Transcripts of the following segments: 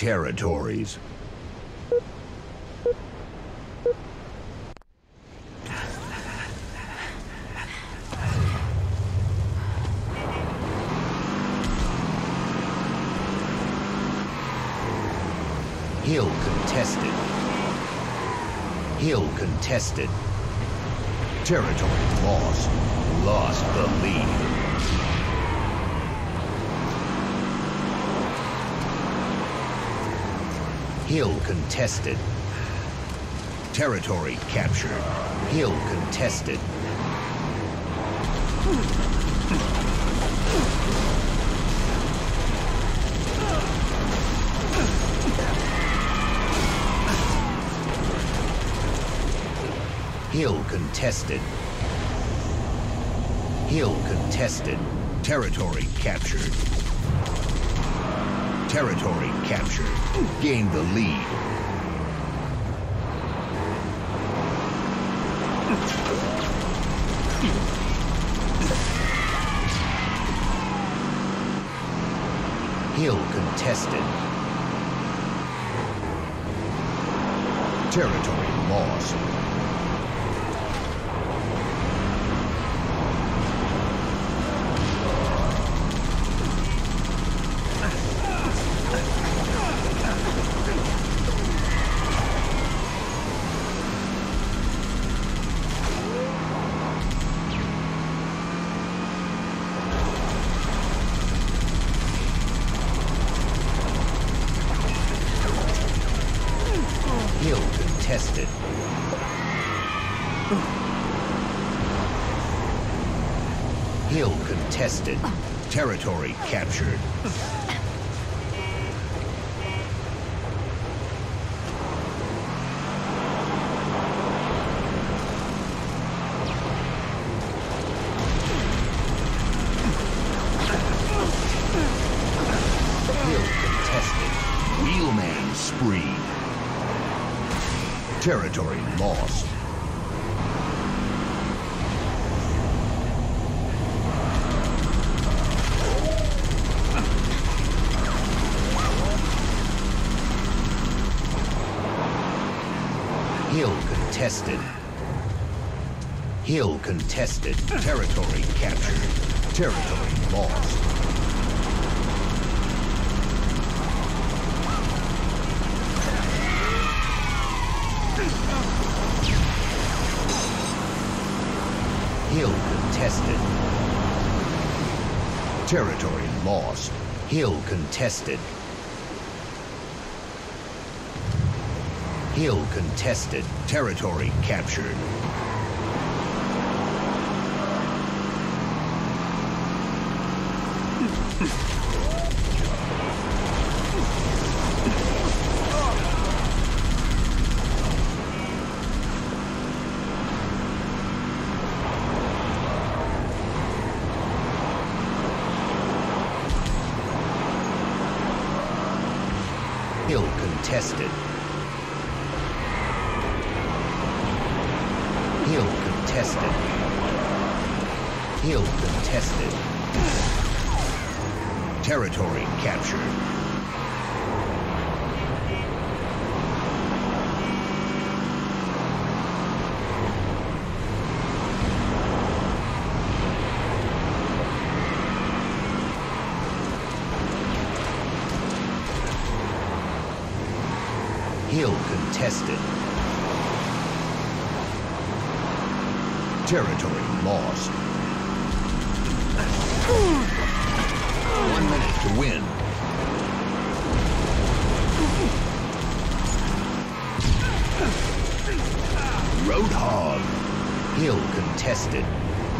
territories. Hill contested. Hill contested. Territory lost. Lost the lead. Hill contested. Territory captured. Hill contested. Hill contested. Hill contested. Territory captured. Territory captured. Gained the lead. Hill contested. Territory lost. Hill contested. Hill contested. Territory captured. Territory lost. Hill contested. Hill contested. Territory captured. Territory lost. Hill contested. Territory lost. Hill contested. Hill contested. Territory captured. Hill contested. Hill contested. Hill contested. Territory captured. Hill contested. Territory lost. One minute to win. Roadhog. Hill contested.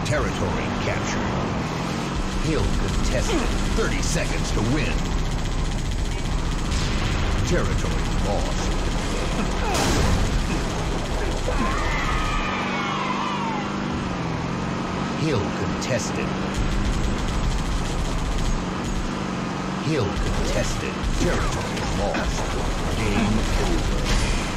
Territory captured. Hill contested. 30 seconds to win. Territory lost. Contested. Hill contested. Territory lost. Game over.